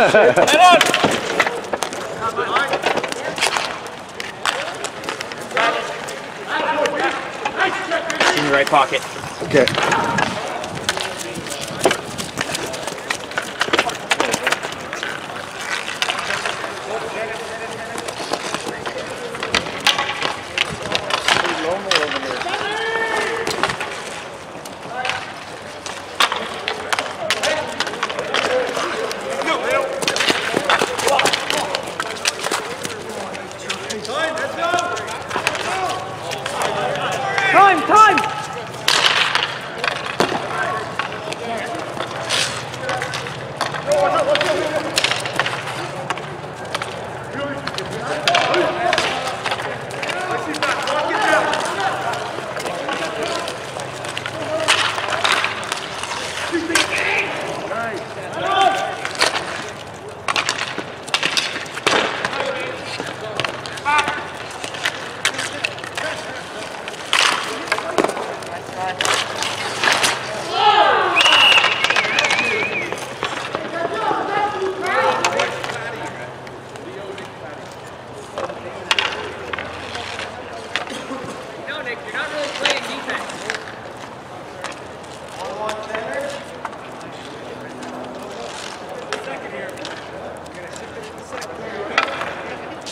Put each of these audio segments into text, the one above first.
In your right pocket. Okay.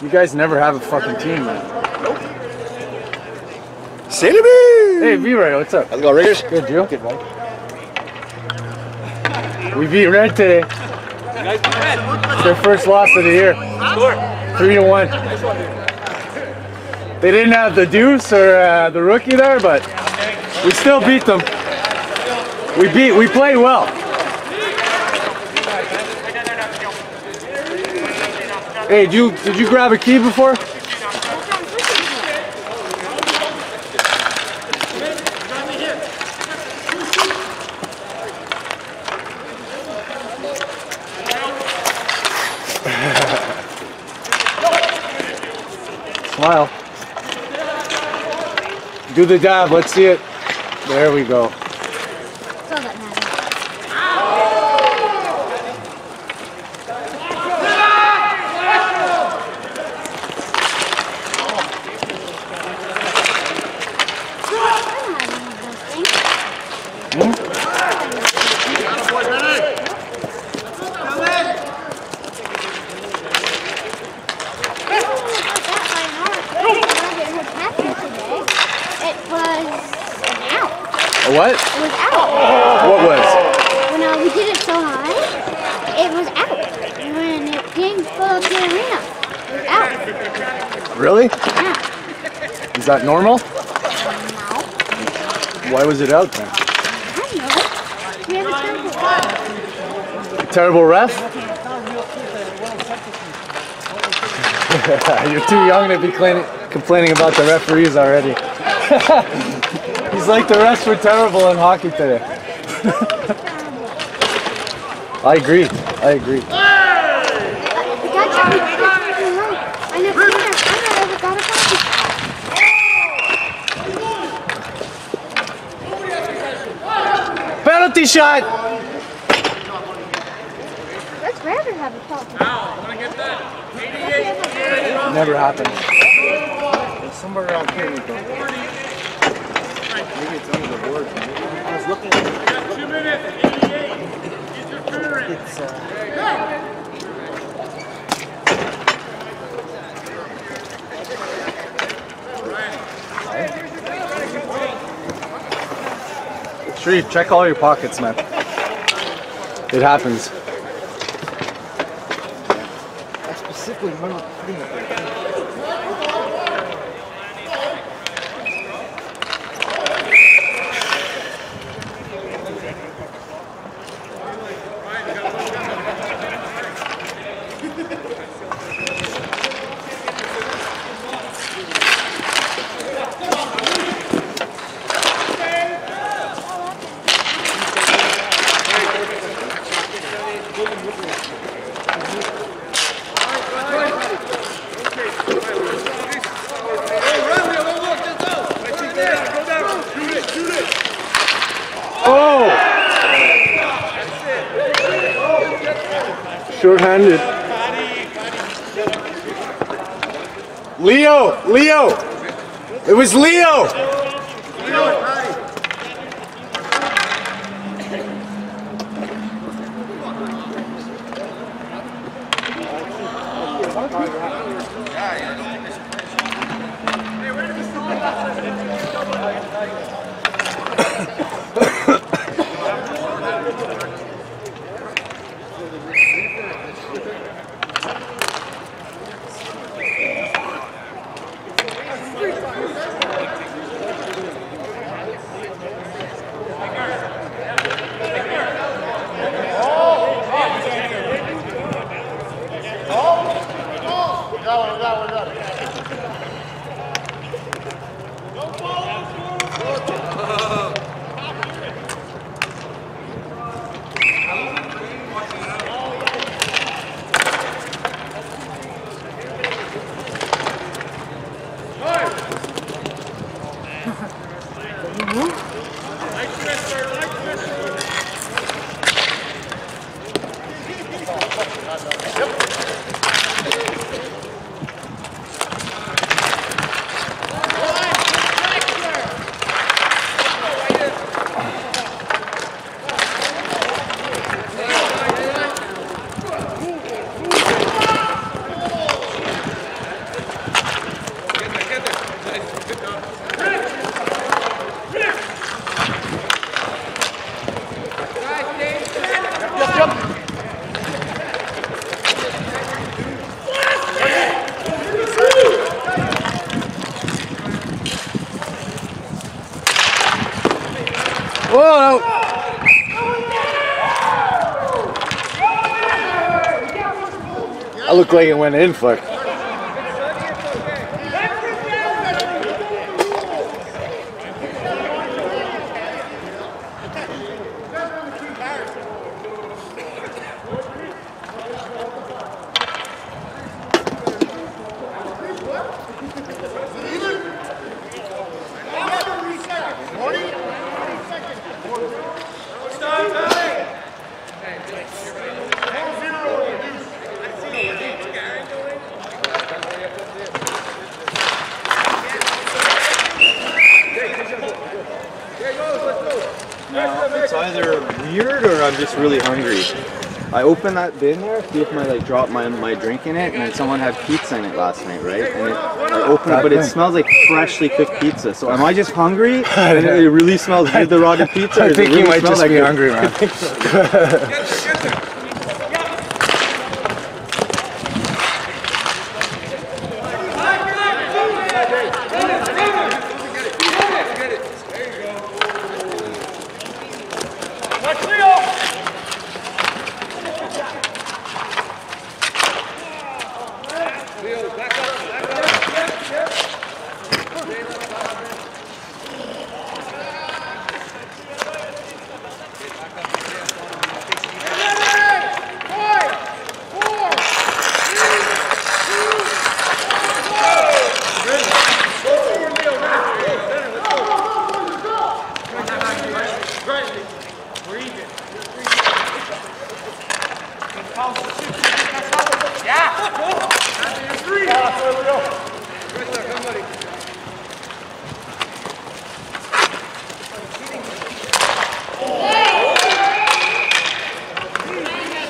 You guys never have a fucking team, man. Cinnamon! Hey, V-Ray, what's up? How's it going, Riggers? Good, you? Good, man. We beat Red today. It's their first loss of the year. Three to one. They didn't have the Deuce or uh, the rookie there, but we still beat them. We beat. We played well. Hey, did you did you grab a key before? Smile. Do the dab. Let's see it. There we go. That's all that matters. It was out. A what? It was out. What was? When uh, we did it so high, it was out. When it didn't fill up the arena, it was out. Really? Yeah. Is that normal? No. Why was it out then? I don't know. We have a temple. Terrible ref? You're too young to be complaining about the referees already. He's like the rest were terrible in hockey today. I agree. I agree. Penalty shot! Let's rather have a copy. Never happened. It's somewhere around here. we go. Maybe it's under the board. I was looking at Two minutes, 88. Get your turn. It's, uh, Sharif, check all your pockets, man. It happens. I specifically remember putting it there. Short-handed. Leo! Leo! It was Leo! I look like it went in, fuck. It's either weird or I'm just really hungry. I opened that bin there, see if my like drop my my drink in it, and then someone had pizza in it last night, right? And it, I opened it, but it smells like freshly cooked pizza. So am I just hungry? And it really smells good, the rotted pizza. I think it you might smell just that be good? hungry, man.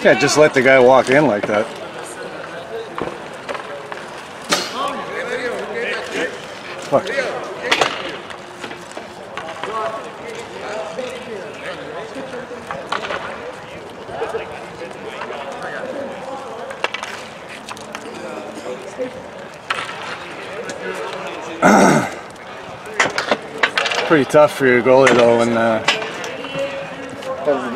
Can't just let the guy walk in like that. Fuck. Pretty tough for your goalie though when uh,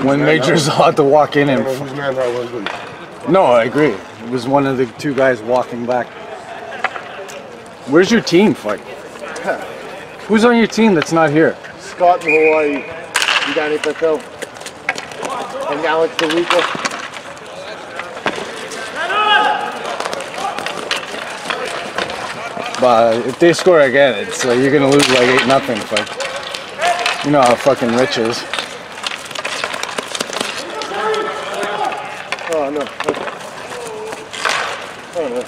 when Major's allowed to walk in and Whose man that was with? no, I agree. It was one of the two guys walking back. Where's your team, fuck? Who's on your team that's not here? Scott in Hawaii. You got any Patel? And Alex DeLuca. But if they score again, it's like you're gonna lose like eight nothing. Fuck. You know how fucking rich is. Oh no.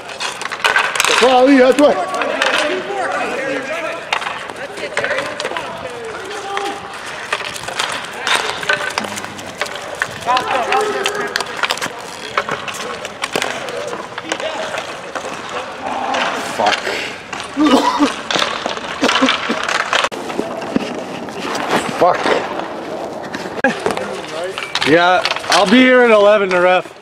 Toi, Ali, à toi. Fuck. Fuck. Yeah, I'll be here at 11 to ref.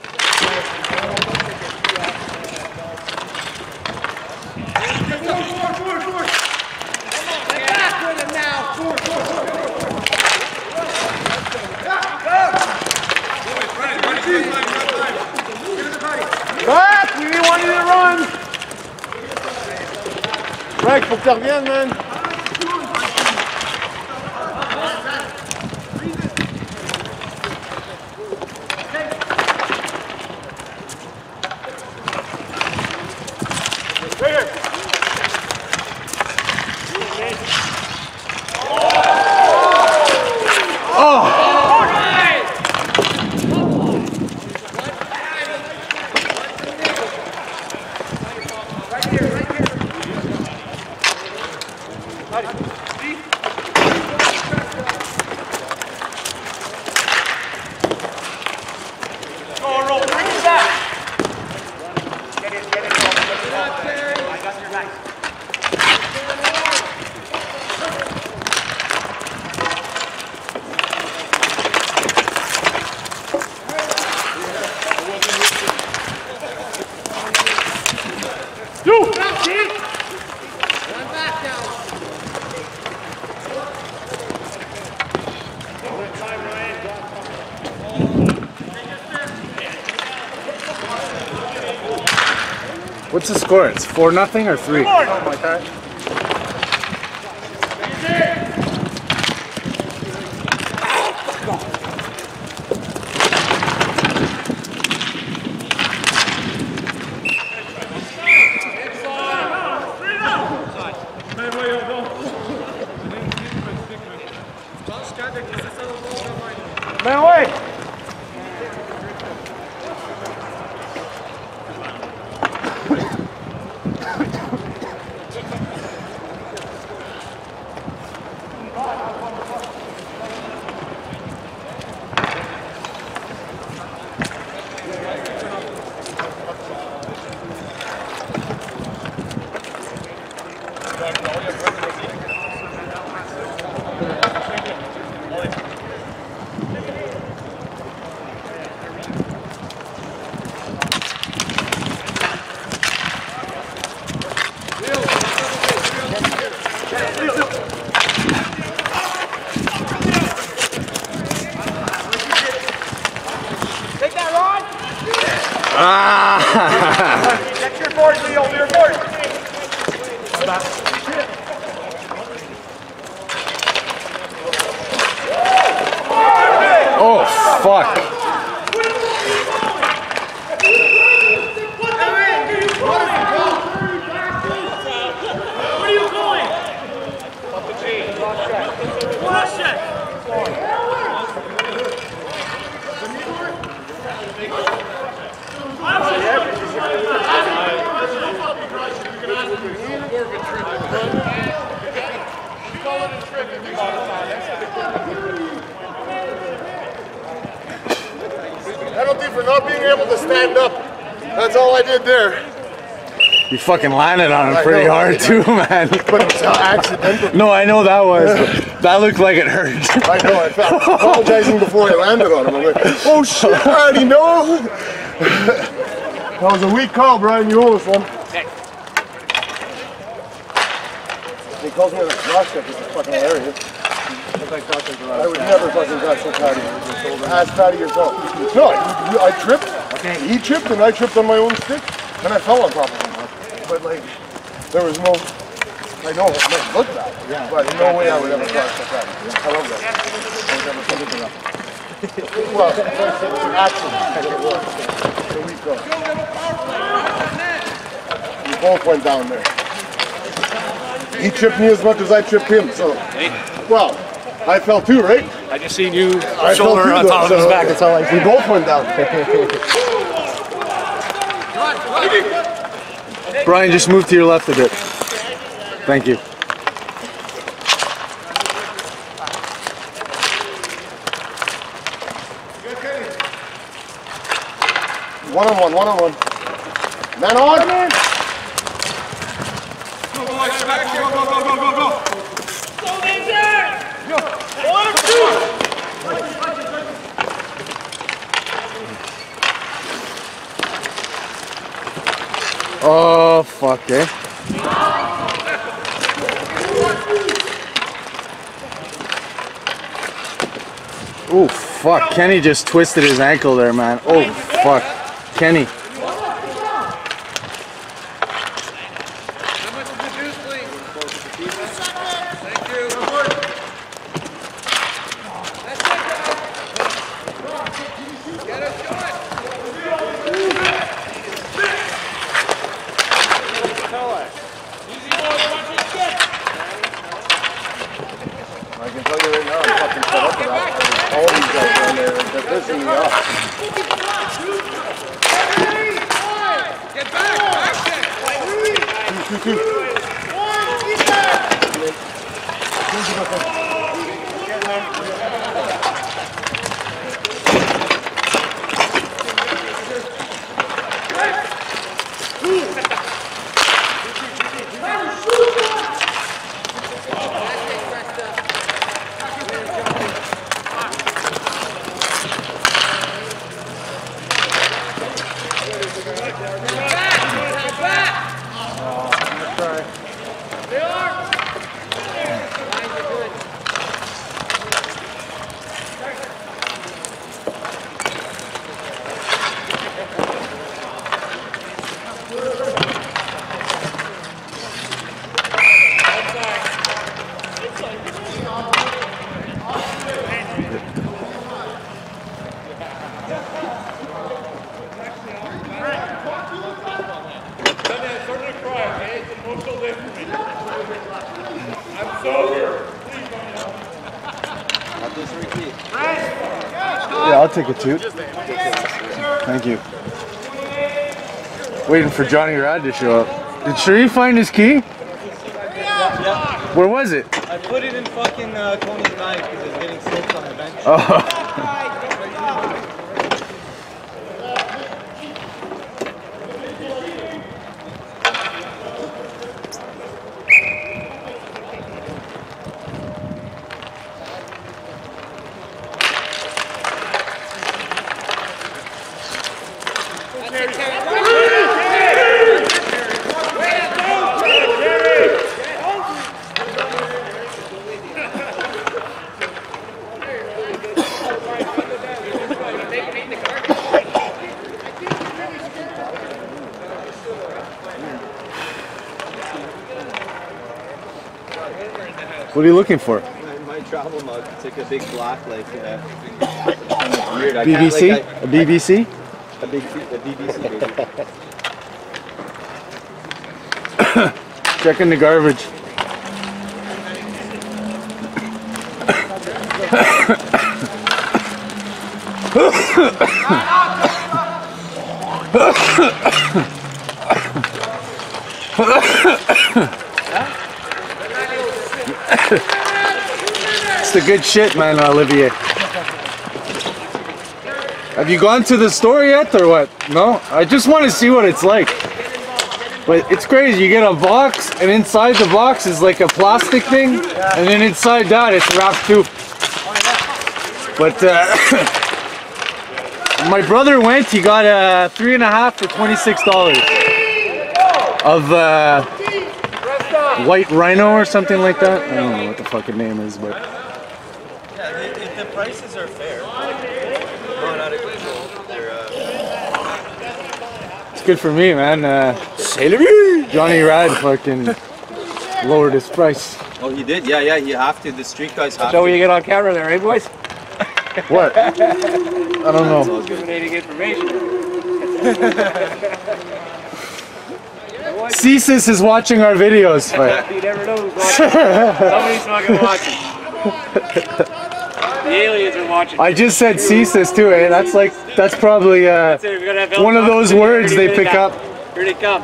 Ironman. Go, roll. Bring it back. Get it, get it. I got your back. What's the score? It's 4 nothing or 3? Man, fucking landed on I him pretty know. hard too, man. But it's accidental. No, I know that was. That looked like it hurt. I know, I felt apologizing before I landed on him. I'm like, oh shit, I already know. that was a weak call, Brian. You owe us one. He calls me a cross check. It's fucking hilarious. I would never fucking touch with Patty. Ask Patty yourself. No, I, I tripped. He tripped and I tripped on my own stick and I fell on top of him. But like, there was no, I know it might look bad, yeah. but no way I would ever cross check Patty. I love that. I would never think of that. Well, it's an accident. It was. It's a weak call. We both went down there. He tripped me as much as I tripped him, so. Well, I fell too, right? I just seen you I fell shoulder too, on though, top of his so back. That's all I We both went down. Brian, just move to your left a bit. Thank you. One on one, one on one. Man on. Oh, fuck, eh? Oh, fuck. Kenny just twisted his ankle there, man. Oh, fuck. Kenny. How much is the juice, please? Thank you. That's it, guys. Get a shot. I can tell you right now, I'm fucking fed up with that. All these guys down there, they're pissing me off. Get back. Back there. Yeah, I'll take a toot. Thank you. Waiting for Johnny Rad to show up. Did Sharif find his key? Where was it? I put it in fucking uh, Tony's bag because it's getting soaked on the bench. Oh. What are you looking for? My, my travel mug, it's like a big black, like, uh, weird. I BBC? like, A BBC? I- a big, a BBC baby. Check in the garbage. It's the good shit, man, Olivier. Have you gone to the store yet or what? No? I just want to see what it's like. But it's crazy. You get a box, and inside the box is like a plastic thing, and then inside that it's wrapped too. But uh, my brother went. He got a three and a half for twenty six dollars of uh, white rhino or something like that. I don't know what the fucking name is, but Yeah, the, the, the prices are fair. Not out of control. They're, uh, it's good for me, man. Uh, Johnny Rad fucking lowered his price. oh, he did? Yeah, yeah, you have to. The street guys have So to. you get on camera there, eh, boys? What? I don't know. Discriminating information. CSIS is watching our videos. You never know who's watching. Somebody's fucking watching. The aliens are watching. I just said CSIS too, eh? That's like that's probably uh, We're gonna have one of those words they pick up. Here they come.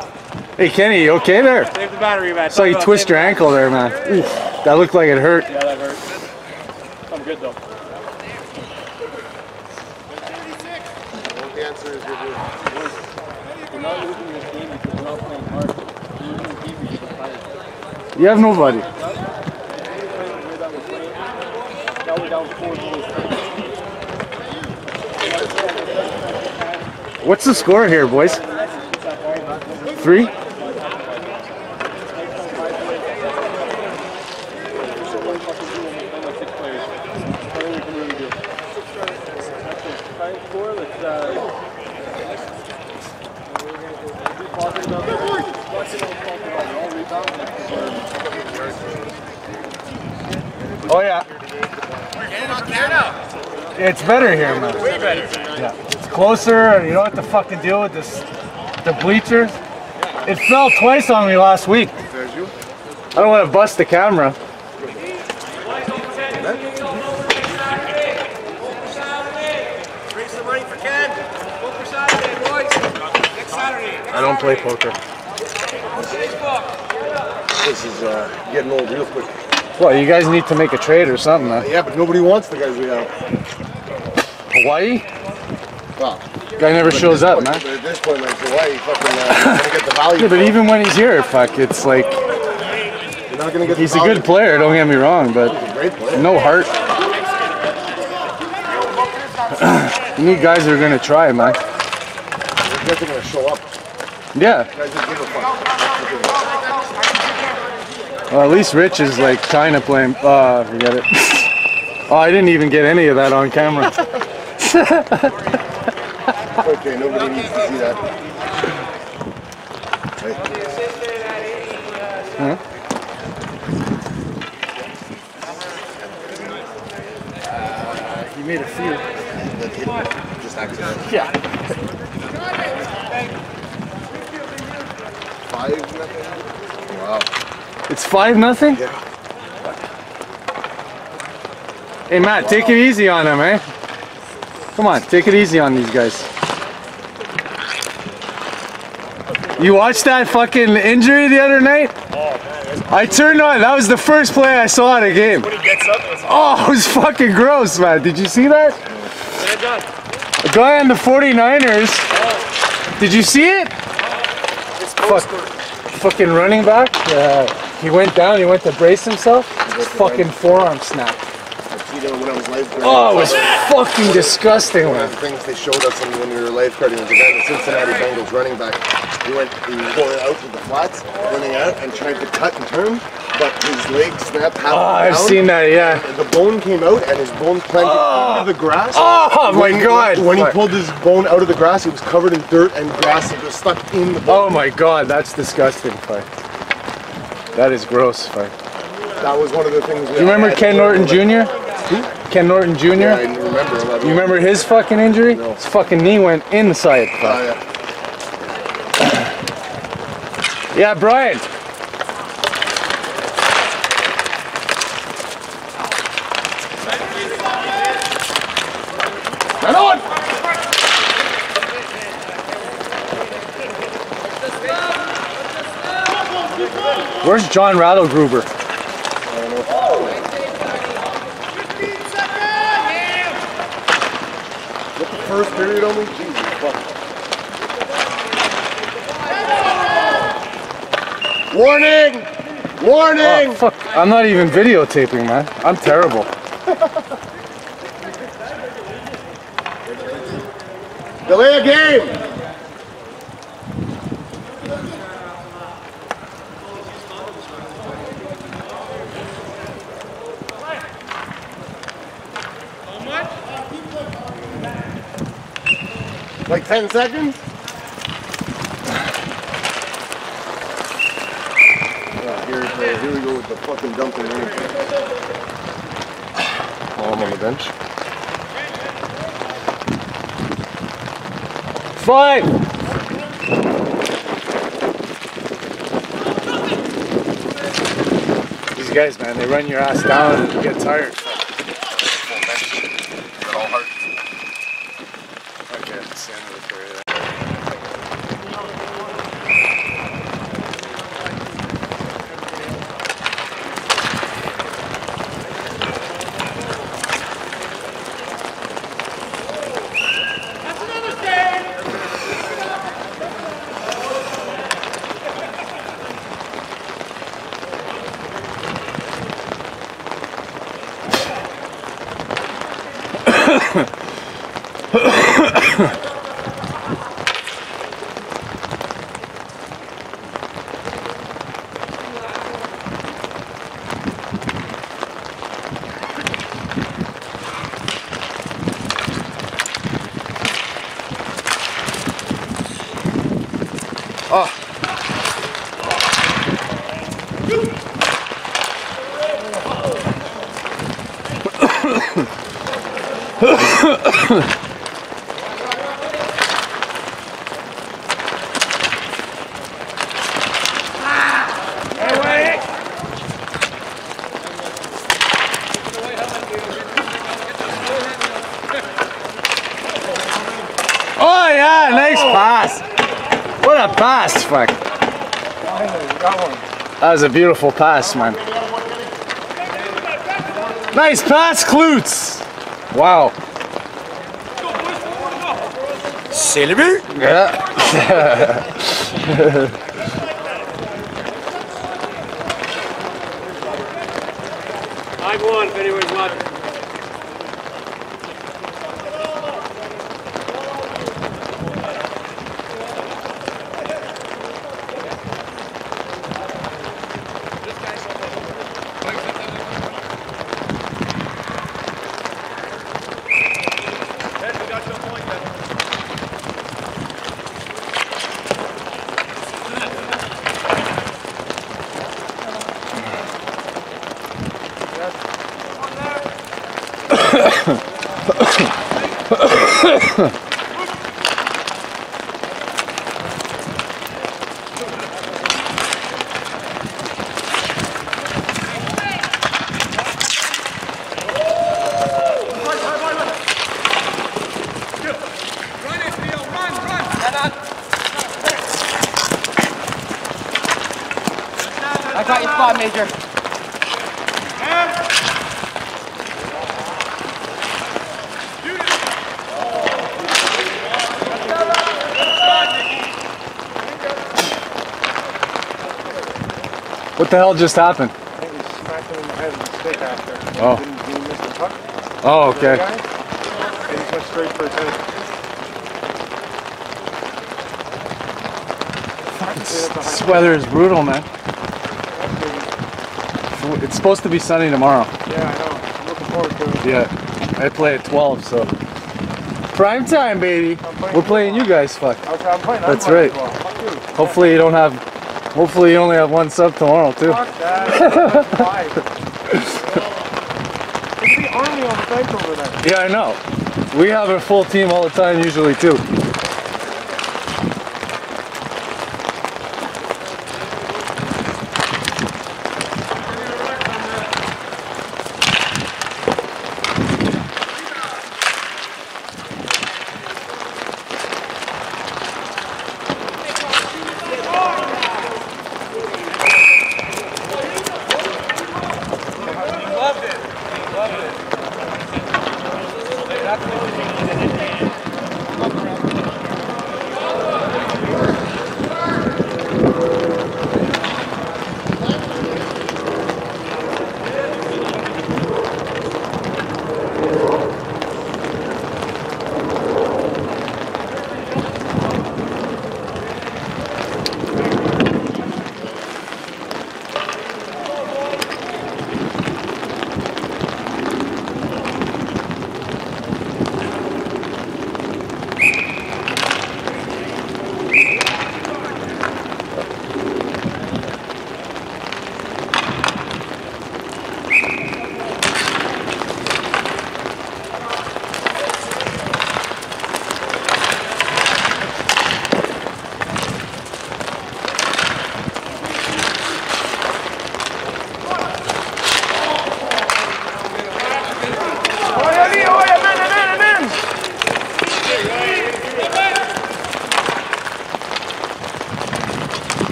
Hey Kenny, you okay there? Save the battery, man. Saw you twist your ankle there, man. Oof, that looked like it hurt. Yeah, that hurt. I'm good though. The answer is you're good. We're not losing this game because we're not playing hard. We're losing this game because we're tired. You have nobody. What's the score here, boys? Three? Oh yeah. It's better here, man. Way better. Yeah. It's closer, and you don't have to fucking deal with this, the bleachers. It fell twice on me last week. I don't want to bust the camera. Bring some money for Ken. Poker Saturday, boys. Next Saturday. I don't play poker. This is uh, getting old real quick. Well, you guys need to make a trade or something, man. Yeah, but nobody wants the guys we have. Hawaii? Well, Guy never shows up, but man. at this point, like Hawaii, fucking uh, gonna get the value. Yeah, but even when he's here, fuck, it's like you're not gonna get. he's a good player. Don't get me wrong, but no heart. You need guys that are gonna try, man. Are gonna show up. Yeah. You guys just give a fuck. Well, at least Rich is like trying to play. Uh, forget it. oh, I didn't even get any of that on camera. Okay, nobody needs to see that. You made a few. That hit me. Just accident. Yeah. Five nothing. Wow. It's five nothing. Yeah. Hey Matt, take it easy on him, eh? Come on, take it easy on these guys. You watched that fucking injury the other night? I turned on. That was the first play I saw in a game. When he gets up, it's Oh, it was fucking gross, man. Did you see that? Get it done. The guy on the 49ers. Did you see it? Fuck. Fucking running back. Uh, he went down. He went to brace himself. His fucking forearm snapped. You know, when I was lifeguarding. Oh, it was fucking disgusting, One of the things they showed us when when we were lifeguarding was a guy, the Cincinnati Bengals running back. He went, he was going out to the flats, running out and tried to cut and turn, but his leg snapped half Oh, I've down, seen that. Yeah. The bone came out and his bone planted ah. into the grass. Oh my god. When he pulled his bone out of the grass, it was covered in dirt and grass. It was stuck in the bone. Oh my god, that's disgusting. Fuck. That is gross. Fuck. That was one of the things. Do You remember Ken Norton Jr.? Ken Norton Jr. Yeah, I remember. him. You remember his fucking injury? No. His fucking knee went inside. Oh, yeah. Yeah, Brian. Right on! Where's John Rattlegruber? First period on me? Jesus fuck. Warning! Warning! Oh, fuck. I'm not even videotaping, man. I'm terrible. Delay a game! Like 10 seconds? Oh, here, here, here we go with the fucking dumping rain. Oh, I'm on the bench. Five. These guys, man, they run your ass down and you get tired. Okay, stand over there. Oh yeah, nice oh. pass. What a pass, fuck. That was a beautiful pass, man. Nice pass, Klutz. Wow. Silver? Yeah. I got your spot, Major. What the hell just happened? I think he smacked him in the head with a stick after. Oh. He miss the puck? Oh, okay. guy? And he went straight for his head. This weather is brutal, man. It's supposed to be sunny tomorrow. Yeah, I know. I'm looking forward to it. Yeah, I play at 12, so. Prime time, baby. We're playing you guys, fuck. Okay, I'm playing. I'm That's playing right. well. Hopefully you don't have, hopefully you only have one sub tomorrow, too. Fuck that. That's five. Look at the army on the over there. Yeah, I know. We have a full team all the time, usually, too.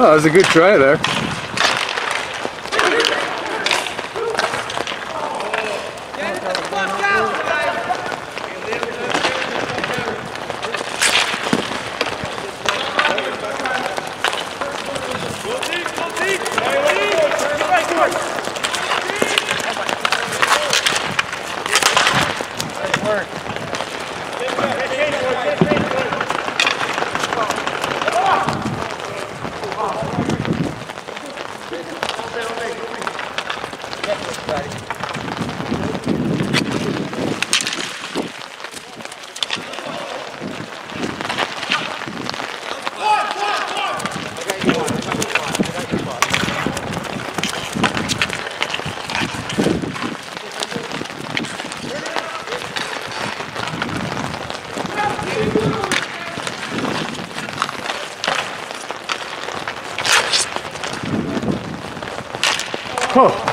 Oh, that was a good try there.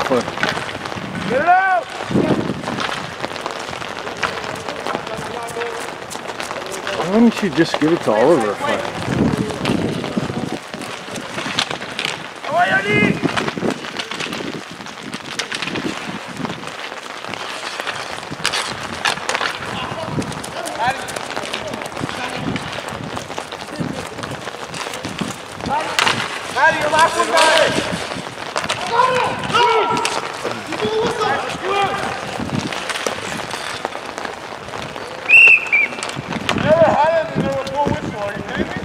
Get it out! Why don't you just give it to Oliver? Fuck. Away your knee! Maddie, your last one got it! Never had it and there was no whistle, are you kidding me?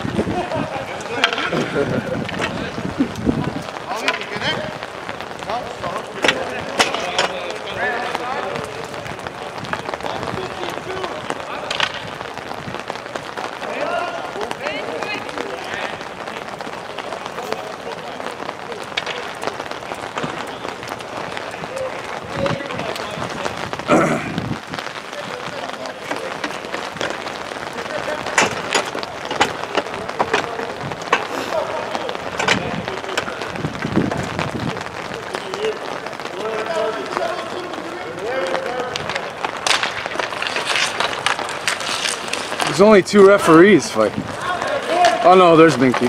There's only two referees. Fuck. Oh no, there's Binky.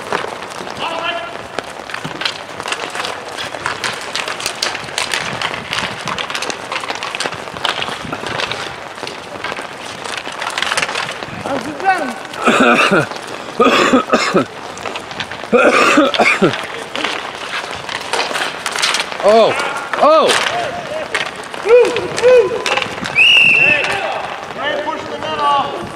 Oh, oh! Ray, push the net off.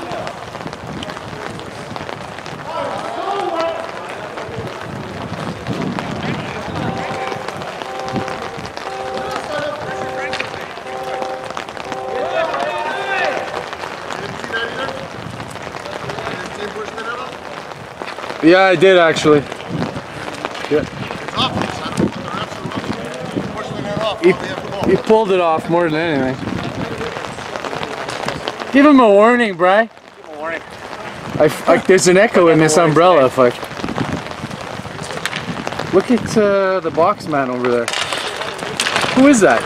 Yeah, I did actually. Yeah. He, he pulled it off more than anything. Give him a warning, Bry. Give him a warning. I, I, there's an echo in this umbrella. I look at uh, the box man over there. Who is that?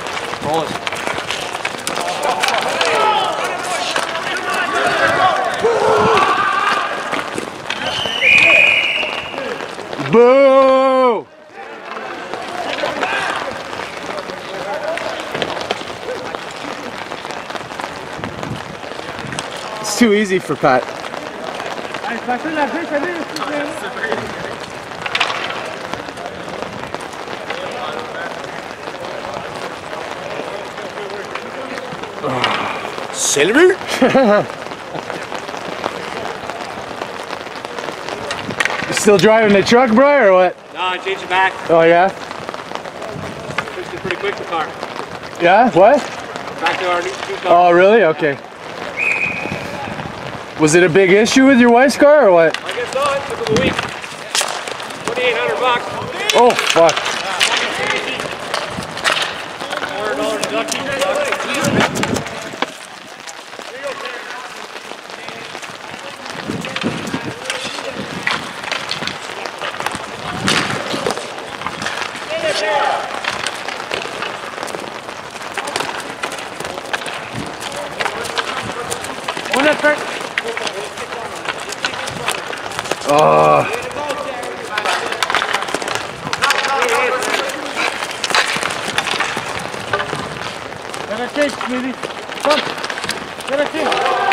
Boo! It's too easy for Pat. Silver? You still driving the truck, bro, or what? No, I changed it back. Oh yeah? Fixed it pretty quick, the car. Yeah? What? Back to our new, new car. Oh really? Okay. Was it a big issue with your wife's car or what? I guess so. It took a week. 2800 bucks. Oh fuck. Karateş beni. Bak. Karateş.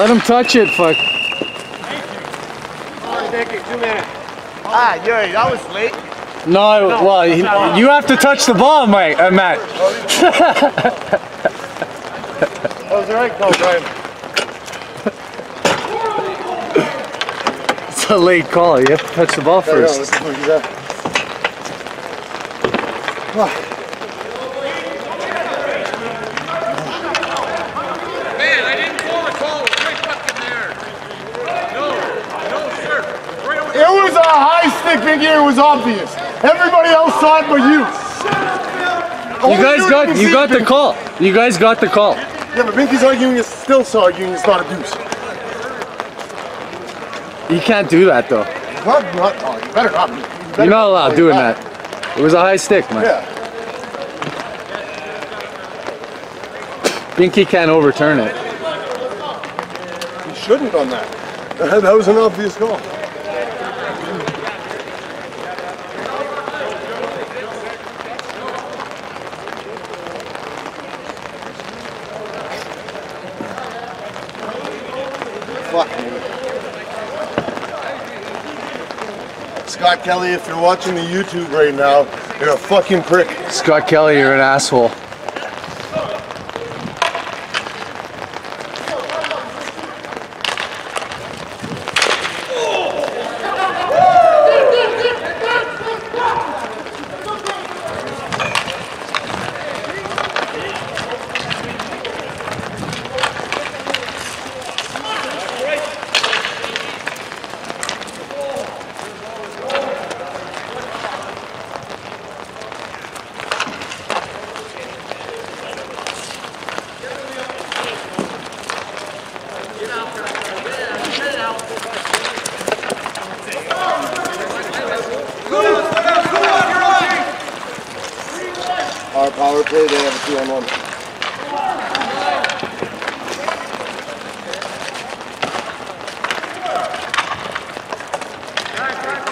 Let him touch it, fuck. One second, two minutes. Ah, Yuri, that was late. No, well, he- you have to touch the ball, Mike, uh, Matt. That was the right call, Brian. It's a late call. You have to touch the ball Yeah, yeah, first. let's look at that. Man, I didn't call the call. It was right fucking there. No, no, sir. Right over It was a high stick, Big Ear. It was obvious. Everybody else saw it but you. You guys got you got the call. You guys got the call. Yeah, but Binky's arguing is still arguing it's not abuse. You can't do that though. Not, not, oh, you better not. You better You're not allowed doing that. that. It was a high stick, man. Yeah. Binky can't overturn it. He shouldn't on that. That was an obvious call. Scott Kelly, if you're watching the YouTube right now, you're a fucking prick. Scott Kelly, you're an asshole. Our power play, they have a two on one.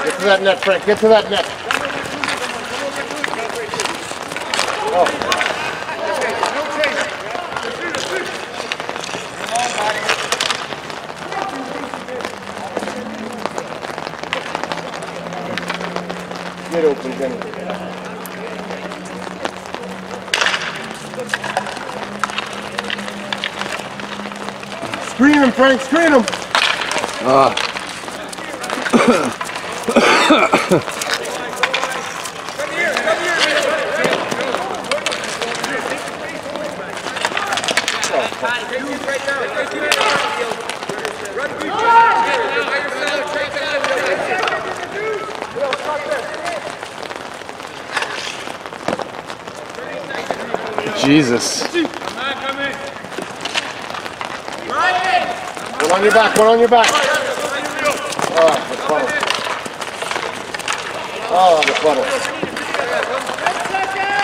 Get to that net, Frank. Get to that net. Frank. Screen him. Jesus. One on your back. One on your back. Oh, the funnel. Oh, the funnel.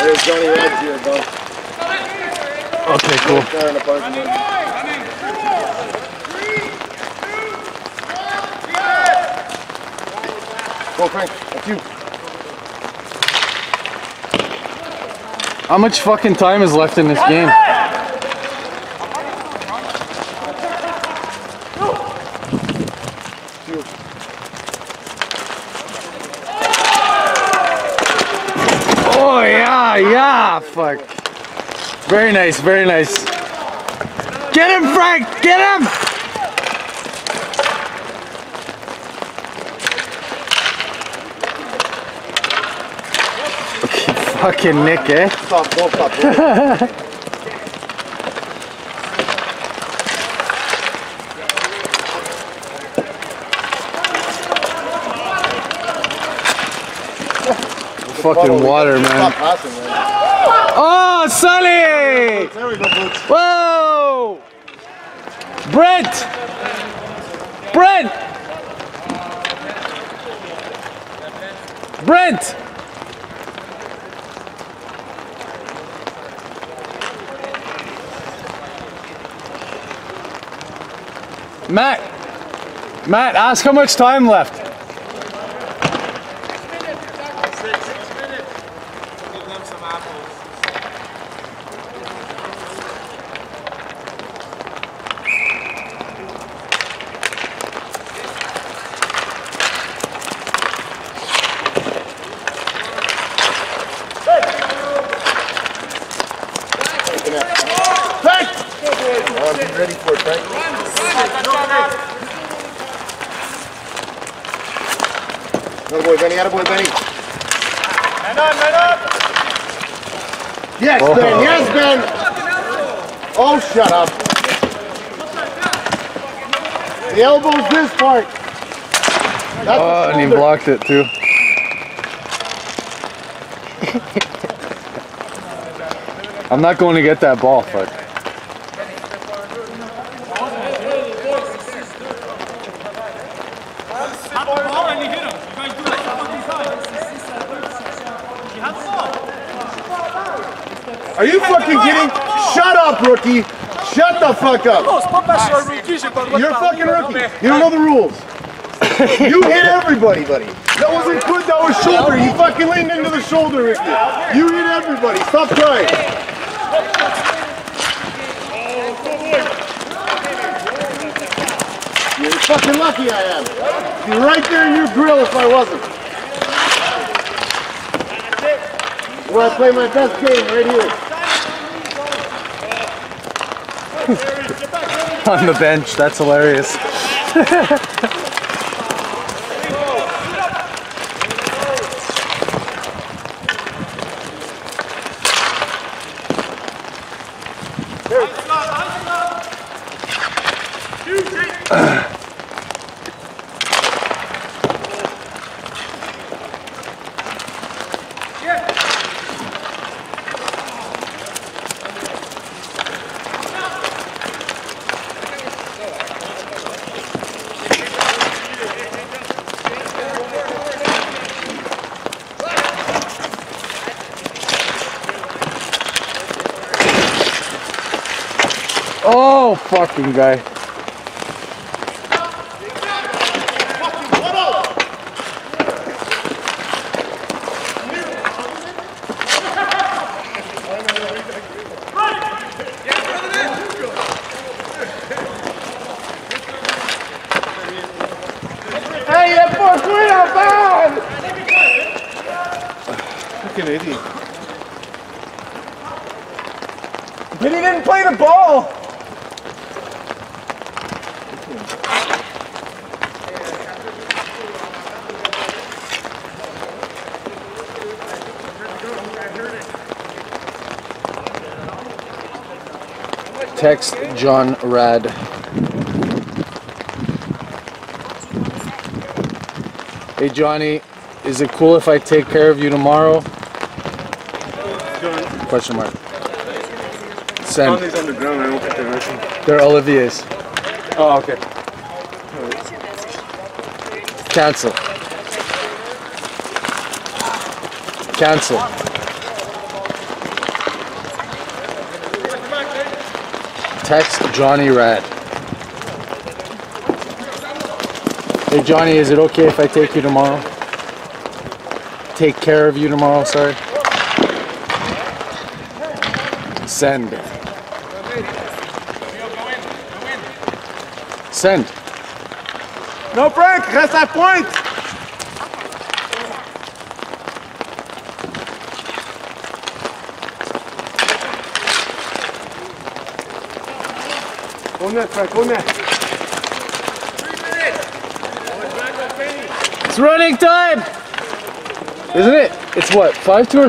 There's Johnny Reds here, bro. Okay, cool. There in the parking lot. Go, Frank. That's you. How much fucking time is left in this game? Oh yeah, yeah, fuck. Very nice, very nice. Get him, Frank! Get him! Fucking Nick, eh? Stop, stop. Don't. Fucking water, man. Oh, Sully! Whoa! Brent! Brent! Brent! Matt, Matt, ask how much time left. Some apples. Ready for it, Frank. Attaboy, Benny. Attaboy, Benny. Man up, man up! Yes, Ben. Yes, Ben. Oh, shut up. The elbow's this part. That's Oh, and he blocked it too. I'm not going to get that ball, fuck. Have the ball and you hit him. You guys do that fucking time. You have the ball. Are you fucking kidding? Shut up, rookie. Shut the fuck up. Ah, you're a fucking rookie. You don't know the rules. You hit everybody, buddy. That wasn't good. That was shoulder. You fucking leaned into the shoulder, Ricky. You hit everybody. Stop trying. You're fucking lucky I am. Be right there in your grill if I wasn't. Where I play my best game, right here. On the bench, that's hilarious. Fucking guy. Hey, that boy quit out bad! Fucking idiot. But he didn't play the ball! Text John Rad. Hey Johnny, is it cool if I take care of you tomorrow? Question mark. Send. on the ground, I don't think they're listening. They're Olivier's. Oh, okay. Cancel. Cancel. Text Johnny Rad. Hey Johnny, is it okay if I take you tomorrow? Take care of you tomorrow, sorry. Send. Send. No, Frank, reste à pointe! Au net. It's running time! Isn't it? It's what, 5 2 or